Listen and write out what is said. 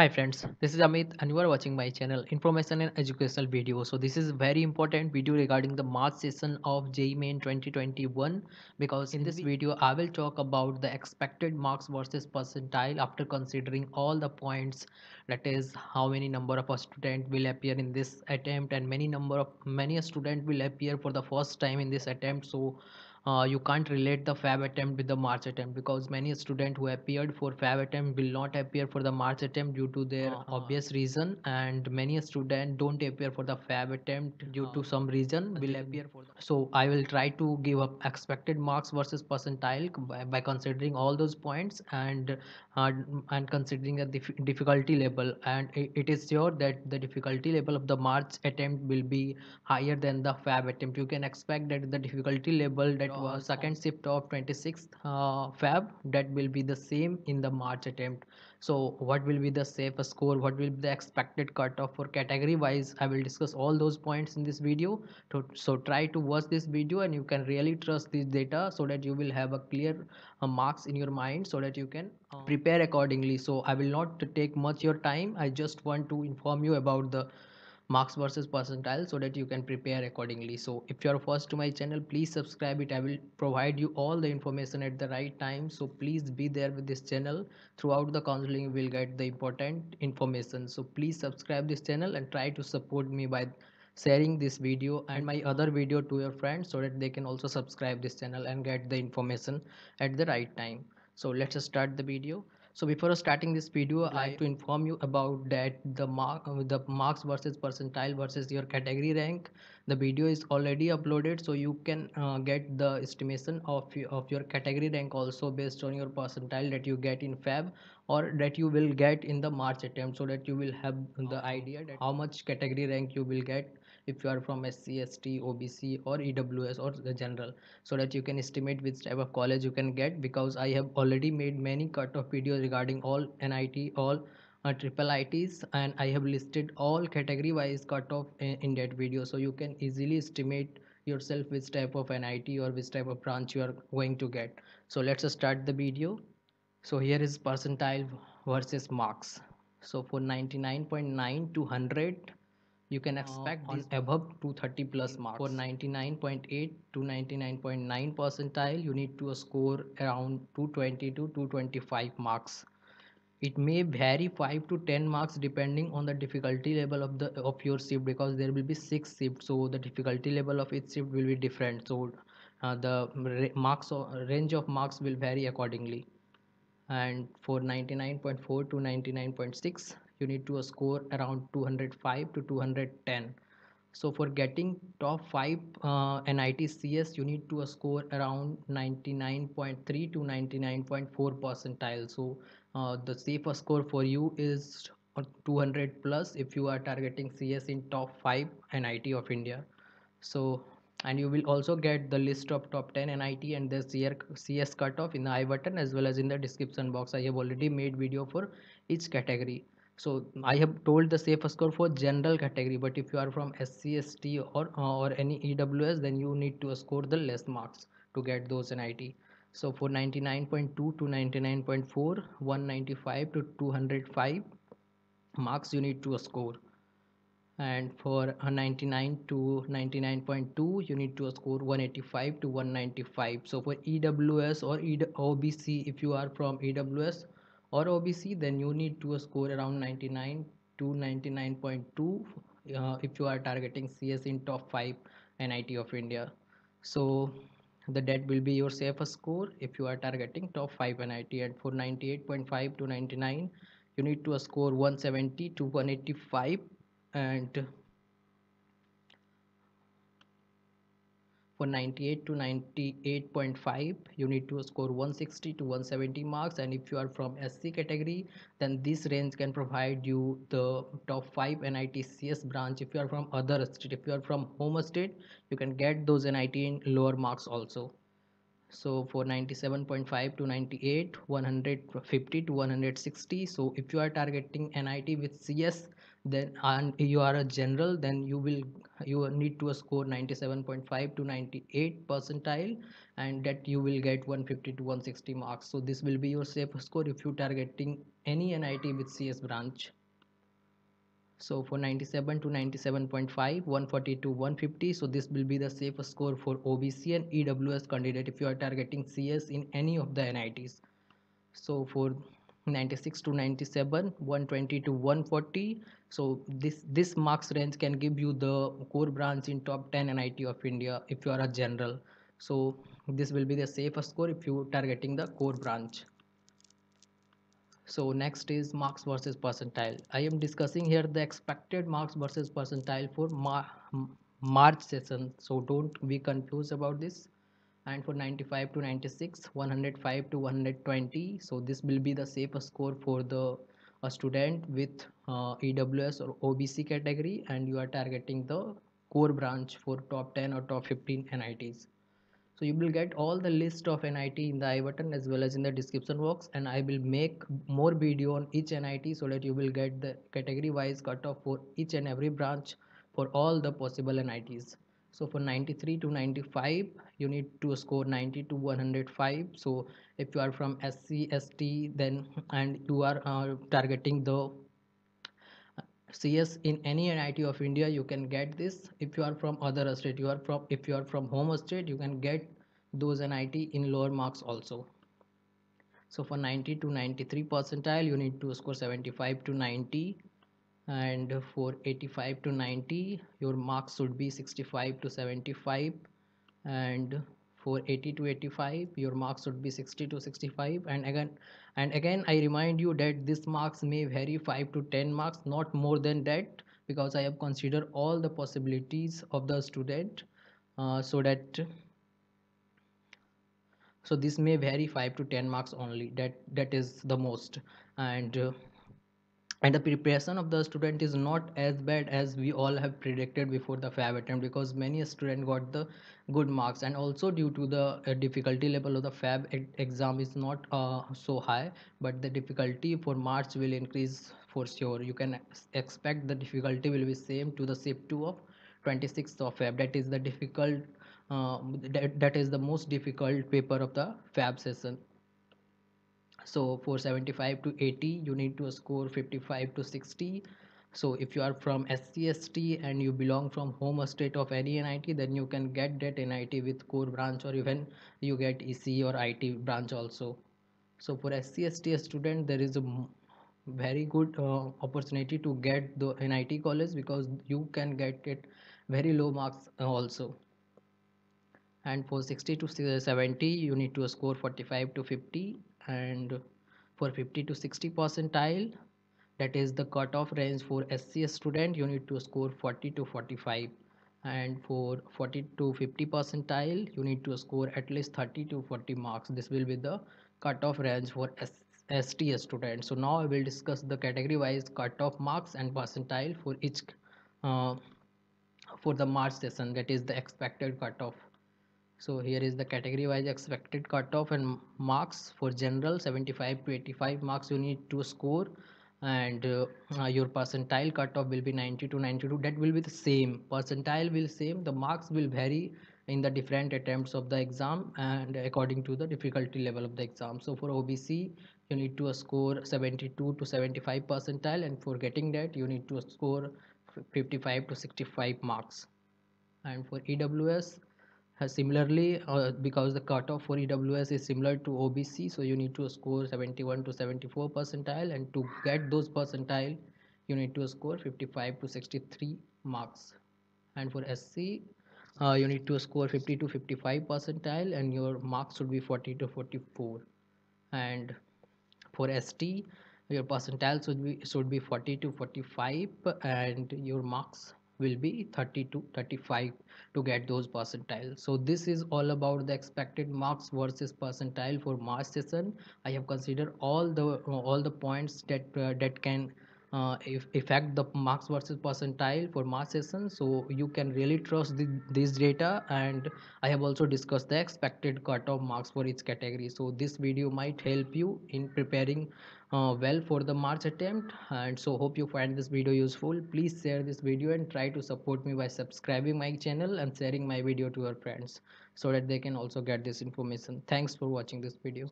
Hi friends, this is Amit and you are watching my channel Information and Educational Video. So this is very important video regarding the March session of JEE Main 2021 because in this video I will talk about the expected marks versus percentile after considering all the points that is how many number of a student will appear in this attempt and many number of many a student will appear for the first time in this attempt. So uh, you can't relate the fab attempt with the march attempt because many students who appeared for fab attempt will not appear for the march attempt due to their uh, obvious reason. And many students don't appear for the fab attempt due to some reason will appear for the so i will try to give up expected marks versus percentile by, by considering all those points and uh, and considering the dif difficulty level. And it, it is sure that the difficulty level of the march attempt will be higher than the fab attempt. You can expect that the difficulty level that was second shift of 26th uh, fab that will be the same in the march attempt. So what will be the safe score? What will be the expected cutoff for category wise i will discuss all those points in this video. To, so try to watch this video and you can really trust this data so that you will have a clear uh, marks in your mind so that you can uh, prepare accordingly. So i will not take much your time. I just want to inform you about the marks versus percentile so that you can prepare accordingly. So if you are first to my channel please subscribe it. I will provide you all the information at the right time. So please be there with this channel. Throughout the counseling you will get the important information. So please subscribe this channel and try to support me by sharing this video and my other video to your friends so that they can also subscribe this channel and get the information at the right time. So let's start the video so before starting this video i have to inform you about that the mark the marks versus percentile versus your category rank. The video is already uploaded so you can uh, get the estimation of of your category rank also based on your percentile that you get in fab or that you will get in the march attempt so that you will have the idea that how much category rank you will get if you are from SC, ST, OBC or EWS or the general so that you can estimate which type of college you can get because I have already made many cut of videos regarding all NIT, all uh, triple ITs and I have listed all category wise cutoff in, in that video so you can easily estimate yourself which type of NIT or which type of branch you are going to get. So let's start the video. So here is percentile versus marks. So for 99.9 to 100 you can expect uh, on above 230 plus marks. for 99.8 to 99.9 percentile. You need to score around 220 to 225 marks. It may vary 5 to 10 marks depending on the difficulty level of the of your shift because there will be six shifts. So the difficulty level of each shift will be different. So uh, the marks or range of marks will vary accordingly. And for 99.4 to 99.6 you need to score around 205 to 210 so for getting top 5 uh, NITCS you need to score around 99.3 to 99.4 percentile. So uh, the safer score for you is 200 plus if you are targeting CS in top 5 NIT of India. So and you will also get the list of top 10 NIT and the CS cutoff in the I button as well as in the description box. I have already made video for each category so i have told the safe score for general category but if you are from scst or uh, or any ews then you need to score the less marks to get those nit so for 99.2 to 99.4 195 to 205 marks you need to score. And for 99 to 99.2 you need to score 185 to 195 so for ews or obc if you are from ews or OBC then you need to score around 99 to 99.2 uh, if you are targeting CS in top 5 NIT of India. So the that will be your safest score. If you are targeting top 5 NIT and for 98.5 to 99 you need to score 170 to 185 and for 98 to 98.5 you need to score 160 to 170 marks. And if you are from SC category then this range can provide you the top 5 NIT CS branch. If you are from other state if you are from home state you can get those NIT in lower marks also. So for 97.5 to 98 150 to 160 so if you are targeting nit with cs then and you are a general then you will you need to score 97.5 to 98 percentile and that you will get 150 to 160 marks. So this will be your safe score if you targeting any nit with cs branch. So for 97 to 97.5 140 to 150 so this will be the safe score for obc and ews candidate if you are targeting cs in any of the nits so for 96 to 97 120 to 140 so this this marks range can give you the core branch in top 10 nit of india if you are a general. So this will be the safest score if you targeting the core branch. So next is marks versus percentile. I am discussing here the expected marks versus percentile for Mar march session. So don't be confused about this and for 95 to 96 105 to 120 so this will be the safest score for the a student with uh, ews or obc category and you are targeting the core branch for top 10 or top 15 nits so you will get all the list of nit in the i button as well as in the description box and i will make more video on each nit so that you will get the category wise cutoff for each and every branch for all the possible nits so for 93 to 95 you need to score 90 to 105 so if you are from sc st then and you are uh, targeting the uh, cs in any nit of india you can get this. If you are from other state you are from if you are from home state you can get those nit in lower marks also. So for 90 to 93 percentile you need to score 75 to 90 and for 85 to 90 your marks should be 65 to 75 and for 80 to 85 your marks should be 60 to 65 and again and again i remind you that this marks may vary 5 to 10 marks not more than that because i have considered all the possibilities of the student uh, so that so this may vary 5 to 10 marks only. That that is the most. And uh, and the preparation of the student is not as bad as we all have predicted before the fab attempt because many students got the good marks. And also due to the uh, difficulty level of the fab exam is not uh, so high but the difficulty for march will increase for sure. You can expect the difficulty will be same to the SIP 2 of 26th of fab. That is the difficult uh, that, that is the most difficult paper of the fab session so for 75 to 80 you need to score 55 to 60 so if you are from SCST and you belong from home state of any NIT then you can get that NIT with core branch or even you get EC or IT branch also. So for SCST student there is a very good uh, opportunity to get the NIT college because you can get it very low marks also. And for 60 to 70 you need to score 45 to 50 and for 50 to 60 percentile that is the cutoff range for SCS student you need to score 40 to 45 and for 40 to 50 percentile you need to score at least 30 to 40 marks. This will be the cutoff range for S STS student. So now I will discuss the category wise cutoff marks and percentile for each uh, for the March session that is the expected cutoff so here is the category wise expected cutoff and marks. For general 75 to 85 marks you need to score. And uh, your percentile cutoff will be 90 to 92 that will be the same. Percentile will same. The marks will vary in the different attempts of the exam and according to the difficulty level of the exam. So for obc you need to score 72 to 75 percentile. And for getting that you need to score 55 to 65 marks. And for ews similarly uh, because the cutoff for EWS is similar to OBC so you need to score 71 to 74 percentile and to get those percentile you need to score 55 to 63 marks. And for SC uh, you need to score 50 to 55 percentile and your marks should be 40 to 44 and for ST your percentile should be should be 40 to 45 and your marks will be 30 to 35 to get those percentile so this is all about the expected marks versus percentile for march session. I have considered all the all the points that uh, that can uh, affect the marks versus percentile for math session. So you can really trust the, this data. And i have also discussed the expected cutoff marks for each category. So this video might help you in preparing uh, well for the march attempt. And so hope you find this video useful. Please share this video and try to support me by subscribing my channel and sharing my video to your friends so that they can also get this information. Thanks for watching this video